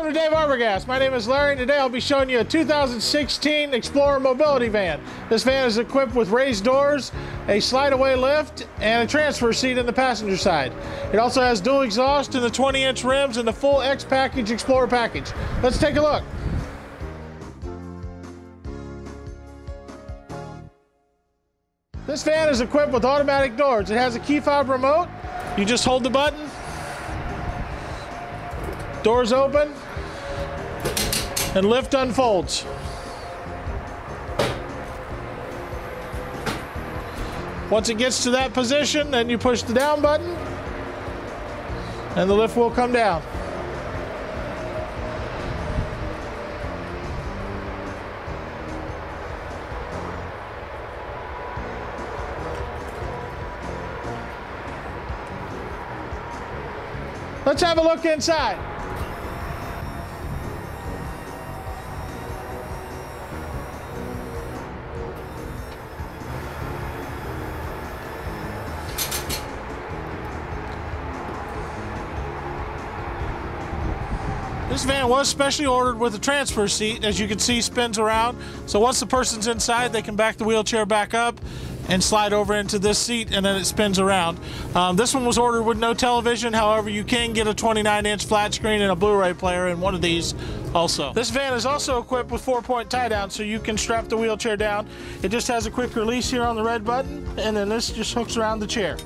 Welcome to Dave Arbogast. My name is Larry, and today I'll be showing you a 2016 Explorer mobility van. This van is equipped with raised doors, a slide-away lift, and a transfer seat in the passenger side. It also has dual exhaust and the 20-inch rims and the full X-Package Explorer package. Let's take a look. This van is equipped with automatic doors. It has a key fob remote. You just hold the button. Doors open and lift unfolds. Once it gets to that position, then you push the down button and the lift will come down. Let's have a look inside. This van was specially ordered with a transfer seat, as you can see spins around. So once the person's inside, they can back the wheelchair back up and slide over into this seat and then it spins around. Um, this one was ordered with no television, however you can get a 29 inch flat screen and a Blu-ray player in one of these also. This van is also equipped with four point tie down so you can strap the wheelchair down. It just has a quick release here on the red button and then this just hooks around the chair.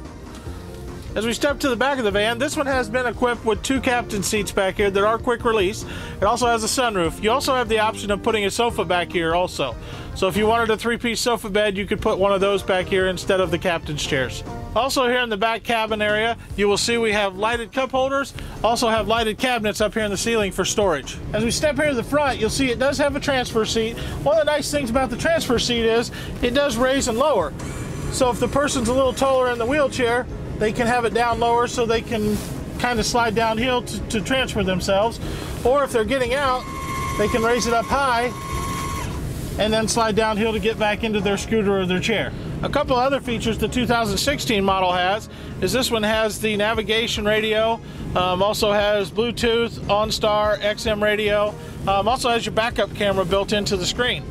As we step to the back of the van, this one has been equipped with two captain seats back here that are quick release. It also has a sunroof. You also have the option of putting a sofa back here also. So if you wanted a three-piece sofa bed, you could put one of those back here instead of the captain's chairs. Also here in the back cabin area, you will see we have lighted cup holders, also have lighted cabinets up here in the ceiling for storage. As we step here to the front, you'll see it does have a transfer seat. One of the nice things about the transfer seat is it does raise and lower. So if the person's a little taller in the wheelchair, they can have it down lower so they can kind of slide downhill to, to transfer themselves. Or if they're getting out, they can raise it up high and then slide downhill to get back into their scooter or their chair. A couple other features the 2016 model has is this one has the navigation radio, um, also has Bluetooth, OnStar, XM radio, um, also has your backup camera built into the screen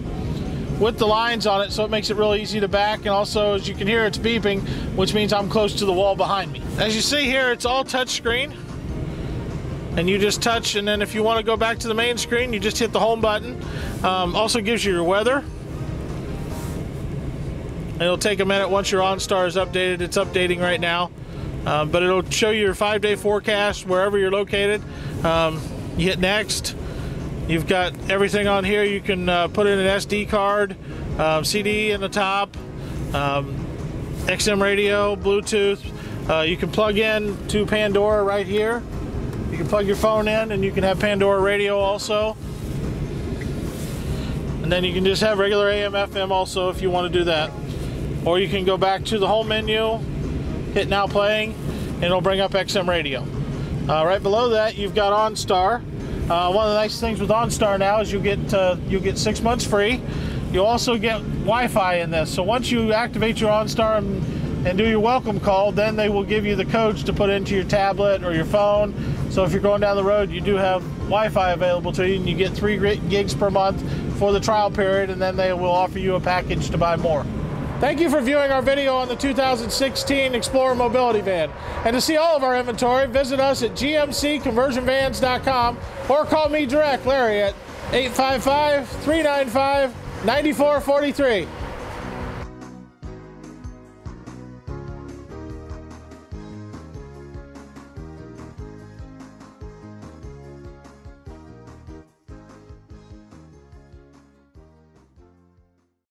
with the lines on it so it makes it really easy to back and also as you can hear it's beeping which means I'm close to the wall behind me. As you see here it's all touch screen and you just touch and then if you want to go back to the main screen you just hit the home button. Um, also gives you your weather. It'll take a minute once your OnStar is updated. It's updating right now. Uh, but it'll show you your five day forecast wherever you're located. Um, you hit next You've got everything on here. You can uh, put in an SD card, um, CD in the top, um, XM radio, Bluetooth. Uh, you can plug in to Pandora right here. You can plug your phone in and you can have Pandora radio also. And then you can just have regular AM FM also if you want to do that. Or you can go back to the home menu, hit now playing, and it'll bring up XM radio. Uh, right below that, you've got OnStar. Uh, one of the nice things with OnStar now is you get uh, you get six months free. You also get Wi-Fi in this. So once you activate your OnStar and, and do your welcome call, then they will give you the codes to put into your tablet or your phone. So if you're going down the road, you do have Wi-Fi available to you, and you get three gigs per month for the trial period, and then they will offer you a package to buy more. Thank you for viewing our video on the 2016 Explorer Mobility Van. And to see all of our inventory, visit us at gmcconversionvans.com or call me direct, Larry, at 855 395 9443.